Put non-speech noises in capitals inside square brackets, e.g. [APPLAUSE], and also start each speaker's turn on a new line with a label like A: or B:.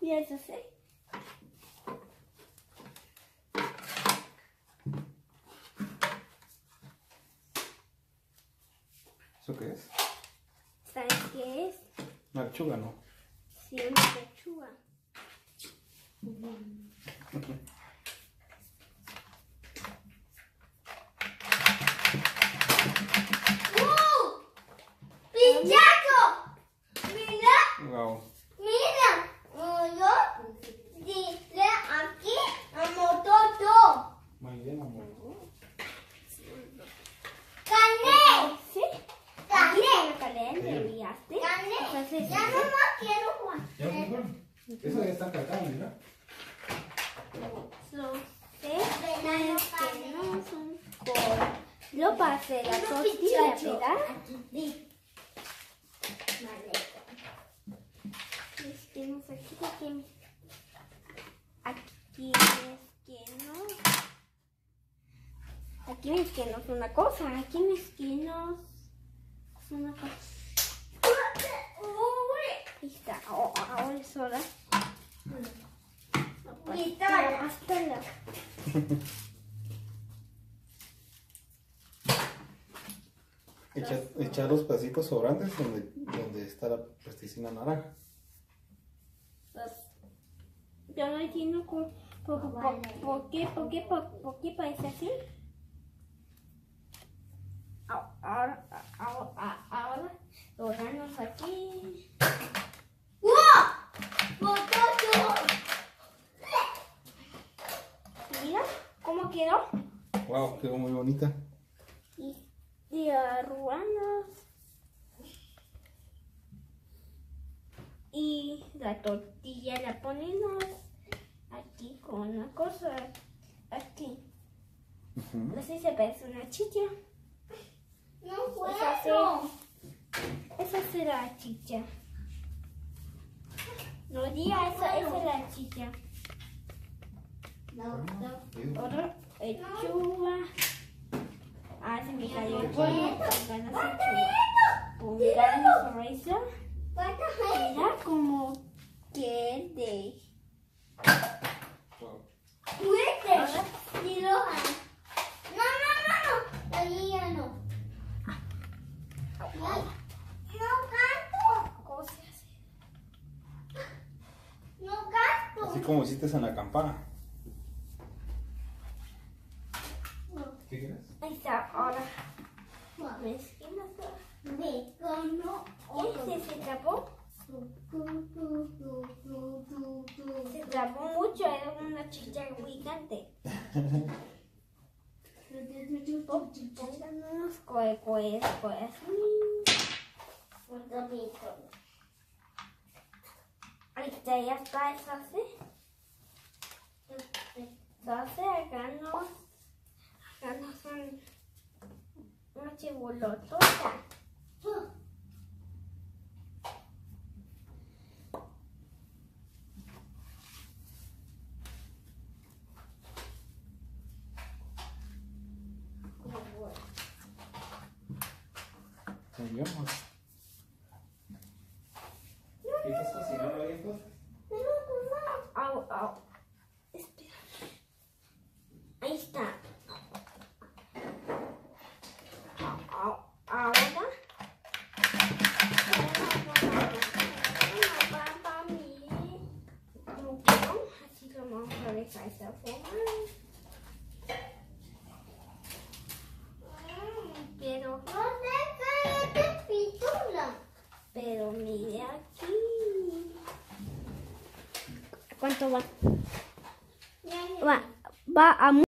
A: Y eso sí.
B: ¿Eso qué es?
A: ¿Sabes qué es?
B: Una lechuga, ¿no?
A: Sí, una lechuga.
C: ¡Uh! [LAUGHS] ¡Pichaco! Mira,
B: Wow.
C: mira. Yo dile aquí a mototo.
B: Muy bien, amor.
C: ¡Carne!
A: ¿Sí?
C: ¡Carne!
A: Entonces,
C: Ya no más quiero jugar.
B: ¿Ya fueron? Eso ya está cargado, mira.
A: So, ustedes que no son por... Lo pasé la tortilla, ¿verdad? Es que no sé aquí, aquí, aquí es que no. Aquí es que no es una cosa, aquí es que no es una cosa. Ahí está, oh, ahora es hora.
C: Quítala.
A: Hasta la
B: Echa, echa los pedacitos sobrantes donde, donde está la plasticina naranja.
A: Yo no entiendo por, por, por, por qué, por qué, por, por qué parece así. Ahora, quedó.
B: Wow, quedó muy bonita.
A: Y, y arrugamos. Y la tortilla la ponemos aquí con una cosa. Aquí.
B: Ujú.
A: Así se parece una chicha.
C: No
A: Esa
C: puedo.
A: Esa será la chicha. No diga esa, esa es la chicha.
C: No, no.
A: Ahora lechuga. Ah, se me cayó el pollo. Pongan la lechuga. Pongan la eso. Mira como que de.
C: No, no, no, no. Ahí ya no. Ay, No canto.
A: ¿Cómo se hace?
C: No canto.
B: Así como hiciste en la campana. ¿Qué quieres?
A: Ahí está, ahora. Me esquina toda.
C: Ve, no.
A: ¿Qué es ese tapó? Se tapó mucho, era una chicha grande. Pongan unos cohetes, pues. Ahí está, ya está, eso hace. Entonces, acá 항상 마치 올라 떴다. Пойдем, может. cantou lá. Lá.